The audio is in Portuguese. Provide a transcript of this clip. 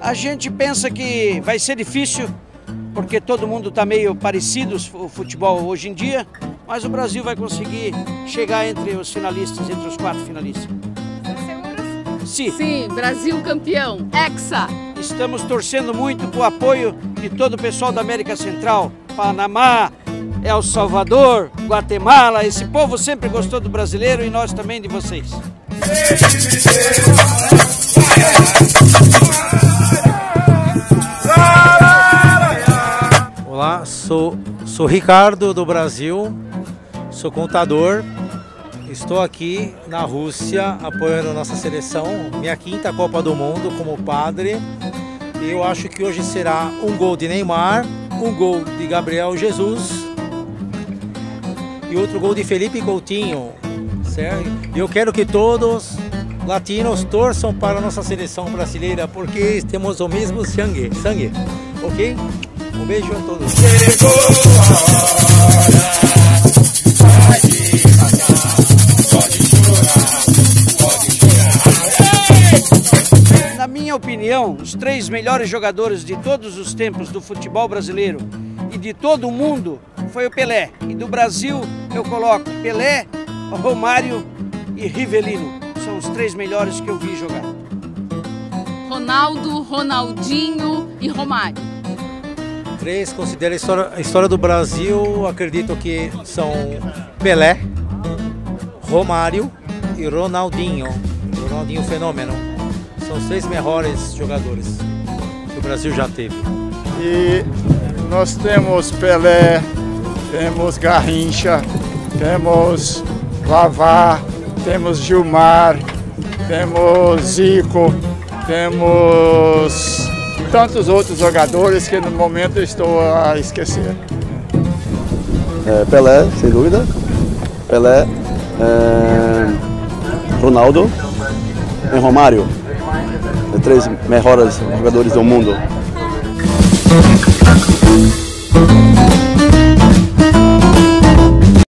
A gente pensa que vai ser difícil, porque todo mundo está meio parecido o futebol hoje em dia, mas o Brasil vai conseguir chegar entre os finalistas, entre os quatro finalistas. Sim. Sim, Brasil campeão, Hexa. Estamos torcendo muito com o apoio de todo o pessoal da América Central, Panamá, El Salvador, Guatemala. Esse povo sempre gostou do brasileiro e nós também de vocês. Olá, sou, sou Ricardo do Brasil, sou contador. Estou aqui na Rússia apoiando nossa seleção, minha quinta Copa do Mundo como padre. E eu acho que hoje será um gol de Neymar, um gol de Gabriel Jesus e outro gol de Felipe Coutinho, certo? E eu quero que todos latinos torçam para a nossa seleção brasileira porque temos o mesmo sangue, sangue, ok? Um beijo a todos. Na minha opinião, os três melhores jogadores de todos os tempos do futebol brasileiro e de todo o mundo foi o Pelé. E do Brasil eu coloco Pelé, Romário e Rivelino. São os três melhores que eu vi jogar. Ronaldo, Ronaldinho e Romário. Três, considero a história, a história do Brasil, acredito que são Pelé, Romário e Ronaldinho. Ronaldinho Fenômeno. São os três melhores jogadores que o Brasil já teve. E nós temos Pelé, temos Garrincha, temos Vavá, temos Gilmar, temos Zico, temos tantos outros jogadores que no momento estou a esquecer. É, Pelé, sem dúvida. Pelé, é, Ronaldo e Romário. É três melhores jogadores do mundo.